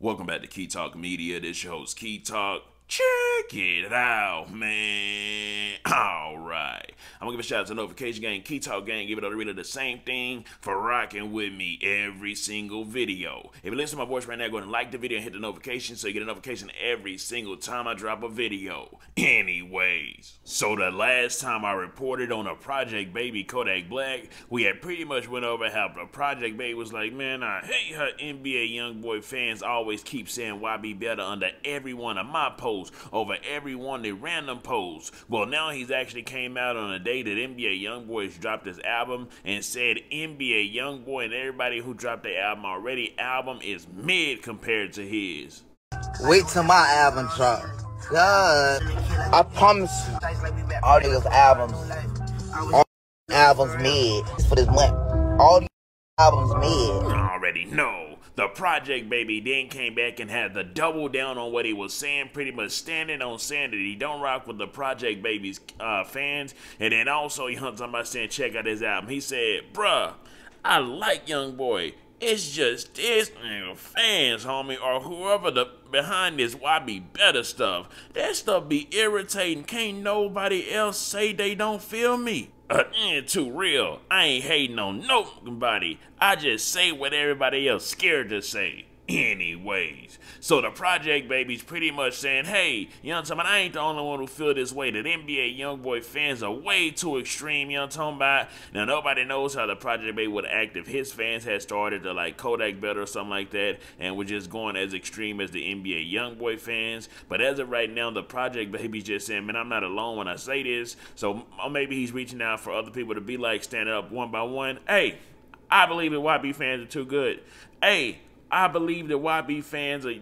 Welcome back to Key Talk Media. This your host, Key Talk. Check it out, man. All right. I'm gonna give a shout out to Notification Gang, Key Talk Gang, give it all the the same thing for rocking with me every single video. If you listen to my voice right now, go ahead and like the video and hit the notification so you get a notification every single time I drop a video. Anyways, so the last time I reported on a Project Baby Kodak Black, we had pretty much went over how the Project Baby was like, man, I hate how NBA YoungBoy fans always keep saying YB better under every one of my posts over every one of the random posts. Well, now he's actually came out on a day that NBA YoungBoy dropped his album and said NBA YoungBoy and everybody who dropped their album already album is mid compared to his. Wait till my album drop. God, I promise you, all these albums, all albums mid for this month. All these albums mid. I already know. The Project Baby then came back and had the double down on what he was saying, pretty much standing on he don't rock with the Project Baby's uh, fans. And then also he hunts on by saying, check out his album. He said, bruh, I like Young Boy. It's just this nigga fans, homie, or whoever the behind this YB better stuff. That stuff be irritating. Can't nobody else say they don't feel me. Uh, too real. I ain't hating on nobody. I just say what everybody else scared to say anyways. So the Project Baby's pretty much saying, hey, you know what I'm talking about? I ain't the only one who feel this way. That NBA YoungBoy fans are way too extreme, you know what I'm talking about? Now, nobody knows how the Project Baby would act if his fans had started to like Kodak Better or something like that and were just going as extreme as the NBA YoungBoy fans. But as of right now, the Project Baby's just saying, man, I'm not alone when I say this. So maybe he's reaching out for other people to be like, standing up one by one. Hey, I believe that YB fans are too good. Hey, I believe that YB fans are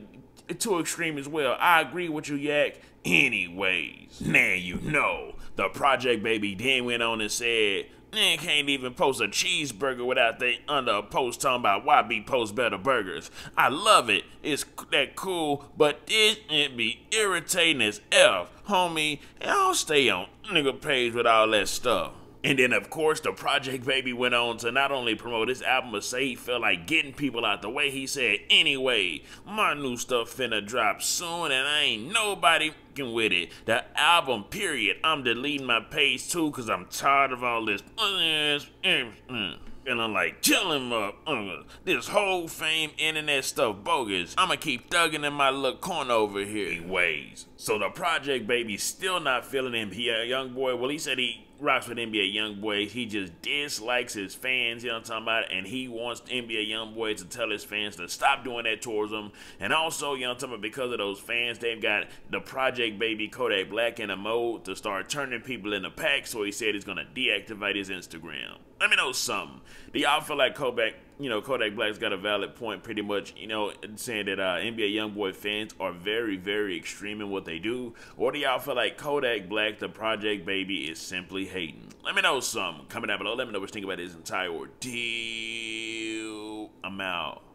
too extreme as well. I agree with you, Yak. Anyways, man, you know. The Project Baby then went on and said, Man can't even post a cheeseburger without they under a post talking about YB post better burgers. I love it. It's that cool, but it, it be irritating as F, homie. And I'll stay on nigga page with all that stuff. And then, of course, the Project Baby went on to not only promote his album, but say he felt like getting people out the way. He said, anyway, my new stuff finna drop soon, and I ain't nobody with it. The album, period. I'm deleting my page too, because I'm tired of all this. Uh, mm, mm, and I'm like, kill him up. Uh, this whole fame internet stuff bogus. I'ma keep thugging in my little corner over here. Anyways, so the Project Baby still not feeling him. He a young boy. Well, he said he rocks with NBA YoungBoy. He just dislikes his fans, you know what I'm talking about? And he wants NBA YoungBoy to tell his fans to stop doing that towards him. And also, you know what I'm talking about, because of those fans, they've got the Project Baby Kodak Black in a mode to start turning people in the pack. So he said he's going to deactivate his Instagram. Let me know something. Do y'all feel like Kodak, you know, Kodak Black's got a valid point pretty much, you know, saying that uh, NBA YoungBoy fans are very, very extreme in what they do? Or do y'all feel like Kodak Black, the Project Baby, is simply hating? Let me know some. Comment down below. Let me know what you think about this entire ordeal. I'm out.